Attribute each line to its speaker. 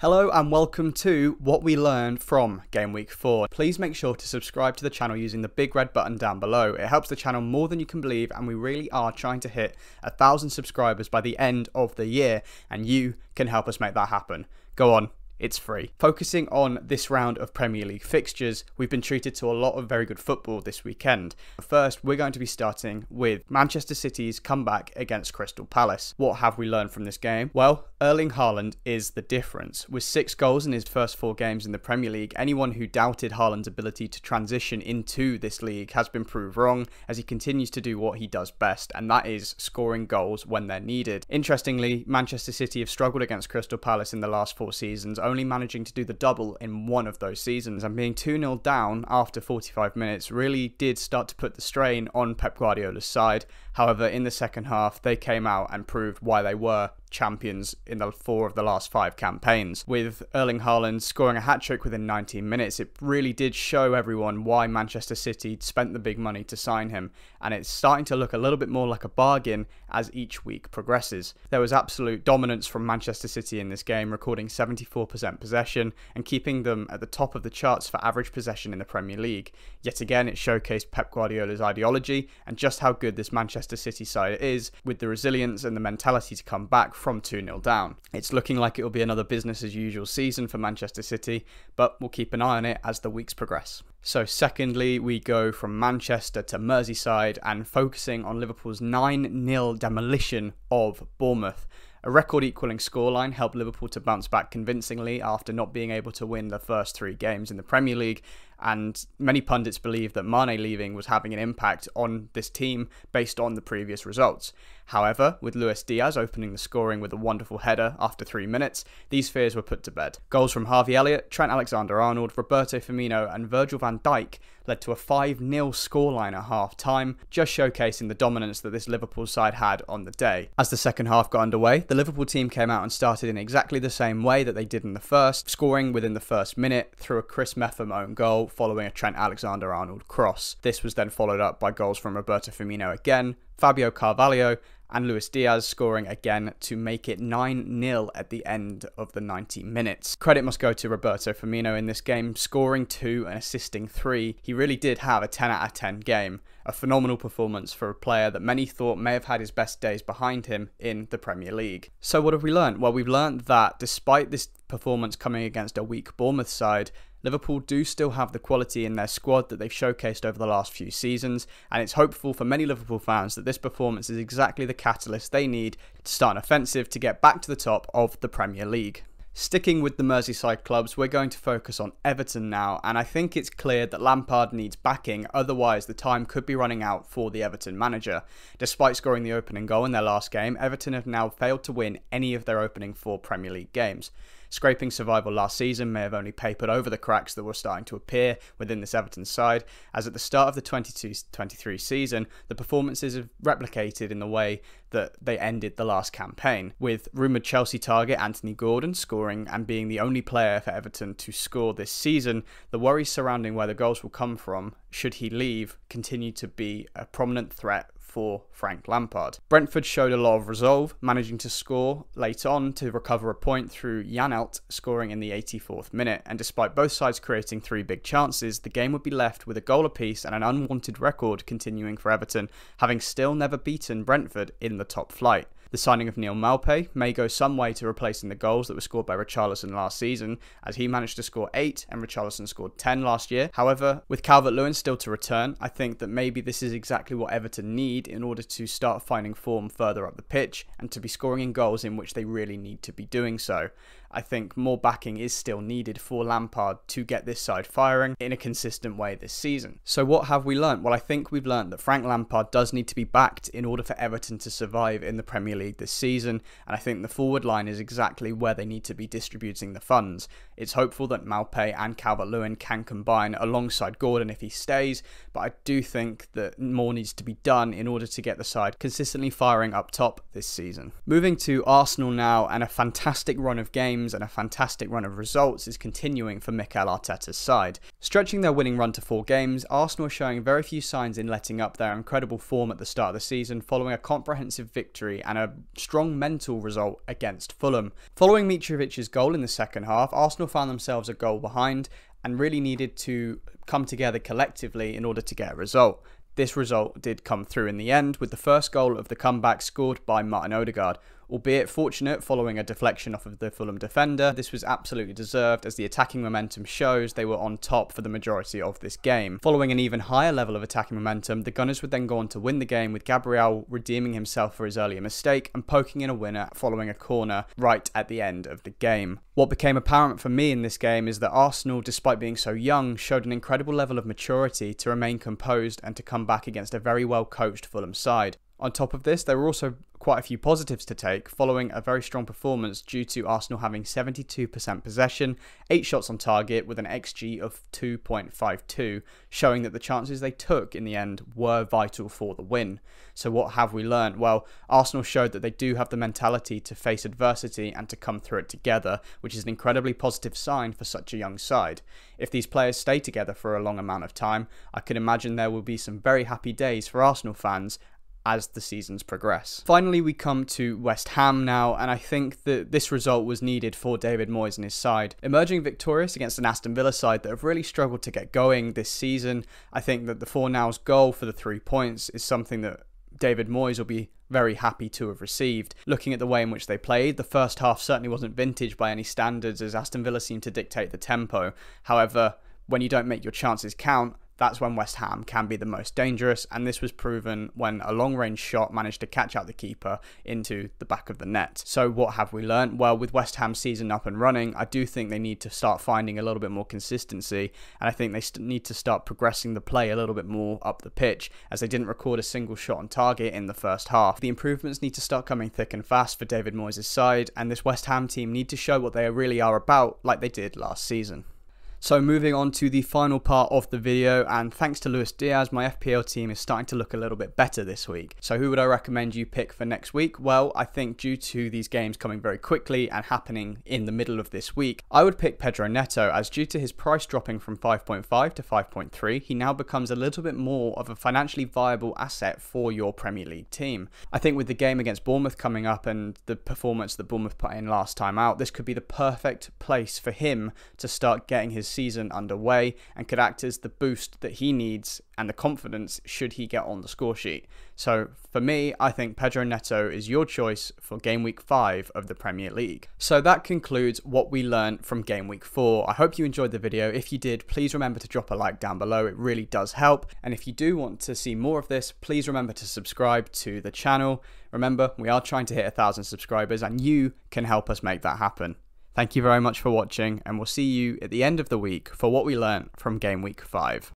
Speaker 1: Hello and welcome to what we learned from Game Week 4. Please make sure to subscribe to the channel using the big red button down below. It helps the channel more than you can believe and we really are trying to hit a thousand subscribers by the end of the year and you can help us make that happen. Go on, it's free. Focusing on this round of Premier League fixtures, we've been treated to a lot of very good football this weekend. First, we're going to be starting with Manchester City's comeback against Crystal Palace. What have we learned from this game? Well, Erling Haaland is the difference. With six goals in his first four games in the Premier League, anyone who doubted Haaland's ability to transition into this league has been proved wrong as he continues to do what he does best, and that is scoring goals when they're needed. Interestingly, Manchester City have struggled against Crystal Palace in the last four seasons, only managing to do the double in one of those seasons. And being 2 0 down after 45 minutes really did start to put the strain on Pep Guardiola's side. However, in the second half, they came out and proved why they were champions in the four of the last five campaigns. With Erling Haaland scoring a hat trick within 19 minutes, it really did show everyone why Manchester City spent the big money to sign him, and it's starting to look a little bit more like a bargain as each week progresses. There was absolute dominance from Manchester City in this game, recording 74% possession and keeping them at the top of the charts for average possession in the Premier League. Yet again, it showcased Pep Guardiola's ideology and just how good this Manchester City side is, with the resilience and the mentality to come back from 2 0 down. It's looking like it will be another business as usual season for Manchester City, but we'll keep an eye on it as the weeks progress. So, secondly, we go from Manchester to Merseyside and focusing on Liverpool's 9 0 demolition of Bournemouth. A record equaling scoreline helped Liverpool to bounce back convincingly after not being able to win the first three games in the Premier League and many pundits believe that Mane leaving was having an impact on this team based on the previous results. However, with Luis Diaz opening the scoring with a wonderful header after three minutes, these fears were put to bed. Goals from Harvey Elliott, Trent Alexander Arnold, Roberto Firmino, and Virgil van Dijk led to a 5 0 scoreline at half time, just showcasing the dominance that this Liverpool side had on the day. As the second half got underway, the Liverpool team came out and started in exactly the same way that they did in the first, scoring within the first minute through a Chris Mepham own goal following a Trent Alexander Arnold cross. This was then followed up by goals from Roberto Firmino again, Fabio Carvalho, and Luis Diaz scoring again to make it 9 0 at the end of the 90 minutes. Credit must go to Roberto Firmino in this game, scoring 2 and assisting 3. He really did have a 10 out of 10 game, a phenomenal performance for a player that many thought may have had his best days behind him in the Premier League. So, what have we learned? Well, we've learned that despite this performance coming against a weak Bournemouth side, Liverpool do still have the quality in their squad that they've showcased over the last few seasons, and it's hopeful for many Liverpool fans that this performance is exactly the catalyst they need to start an offensive to get back to the top of the Premier League. Sticking with the Merseyside clubs, we're going to focus on Everton now, and I think it's clear that Lampard needs backing, otherwise, the time could be running out for the Everton manager. Despite scoring the opening goal in their last game, Everton have now failed to win any of their opening four Premier League games. Scraping survival last season may have only papered over the cracks that were starting to appear within this Everton side, as at the start of the 22 23 season, the performances have replicated in the way that they ended the last campaign, with rumoured Chelsea target Anthony Gordon scoring and being the only player for Everton to score this season. The worries surrounding where the goals will come from, should he leave, continue to be a prominent threat for Frank Lampard. Brentford showed a lot of resolve, managing to score late on to recover a point through Janelt scoring in the 84th minute. And despite both sides creating three big chances, the game would be left with a goal apiece and an unwanted record continuing for Everton, having still never beaten Brentford in the top flight. The signing of Neal Maupay may go some way to replacing the goals that were scored by Richarlison last season, as he managed to score 8 and Richarlison scored 10 last year. However, with Calvert-Lewin still to return, I think that maybe this is exactly what Everton need in order to start finding form further up the pitch and to be scoring in goals in which they really need to be doing so. I think more backing is still needed for Lampard to get this side firing in a consistent way this season. So, what have we learned? Well, I think we've learned that Frank Lampard does need to be backed in order for Everton to survive in the Premier League this season, and I think the forward line is exactly where they need to be distributing the funds. It's hopeful that Maupay and Calvert Lewin can combine alongside Gordon if he stays, but I do think that more needs to be done in order to get the side consistently firing up top this season. Moving to Arsenal now, and a fantastic run of games games and a fantastic run of results is continuing for Mikel Arteta's side. Stretching their winning run to four games, Arsenal are showing very few signs in letting up their incredible form at the start of the season following a comprehensive victory and a strong mental result against Fulham. Following Mitrovic's goal in the second half, Arsenal found themselves a goal behind and really needed to come together collectively in order to get a result. This result did come through in the end, with the first goal of the comeback scored by Martin Odegaard albeit fortunate following a deflection off of the Fulham defender. This was absolutely deserved as the attacking momentum shows they were on top for the majority of this game. Following an even higher level of attacking momentum, the Gunners would then go on to win the game with Gabriel redeeming himself for his earlier mistake and poking in a winner following a corner right at the end of the game. What became apparent for me in this game is that Arsenal, despite being so young, showed an incredible level of maturity to remain composed and to come back against a very well coached Fulham side. On top of this, there were also quite a few positives to take following a very strong performance due to Arsenal having 72% possession, 8 shots on target with an XG of 2.52, showing that the chances they took in the end were vital for the win. So, what have we learned? Well, Arsenal showed that they do have the mentality to face adversity and to come through it together, which is an incredibly positive sign for such a young side. If these players stay together for a long amount of time, I can imagine there will be some very happy days for Arsenal fans as the seasons progress. Finally, we come to West Ham now, and I think that this result was needed for David Moyes and his side. Emerging victorious against an Aston Villa side that have really struggled to get going this season, I think that the Fornals goal for the three points is something that David Moyes will be very happy to have received. Looking at the way in which they played, the first half certainly wasn't vintage by any standards as Aston Villa seemed to dictate the tempo. However, when you don't make your chances count, that's when West Ham can be the most dangerous, and this was proven when a long range shot managed to catch out the keeper into the back of the net. So, what have we learned? Well, with West Ham season up and running, I do think they need to start finding a little bit more consistency, and I think they need to start progressing the play a little bit more up the pitch, as they didn't record a single shot on target in the first half. The improvements need to start coming thick and fast for David Moyes' side, and this West Ham team need to show what they really are about, like they did last season. So moving on to the final part of the video, and thanks to Luis Diaz, my FPL team is starting to look a little bit better this week. So who would I recommend you pick for next week? Well, I think due to these games coming very quickly and happening in the middle of this week, I would pick Pedro Neto, as due to his price dropping from 5.5 to 5.3, he now becomes a little bit more of a financially viable asset for your Premier League team. I think with the game against Bournemouth coming up and the performance that Bournemouth put in last time out, this could be the perfect place for him to start getting his season underway and could act as the boost that he needs and the confidence should he get on the score sheet. So for me, I think Pedro Neto is your choice for game week 5 of the Premier League. So that concludes what we learned from game week 4. I hope you enjoyed the video. If you did, please remember to drop a like down below. It really does help. And if you do want to see more of this, please remember to subscribe to the channel. Remember, we are trying to hit a thousand subscribers and you can help us make that happen. Thank you very much for watching, and we'll see you at the end of the week for what we learnt from game week 5.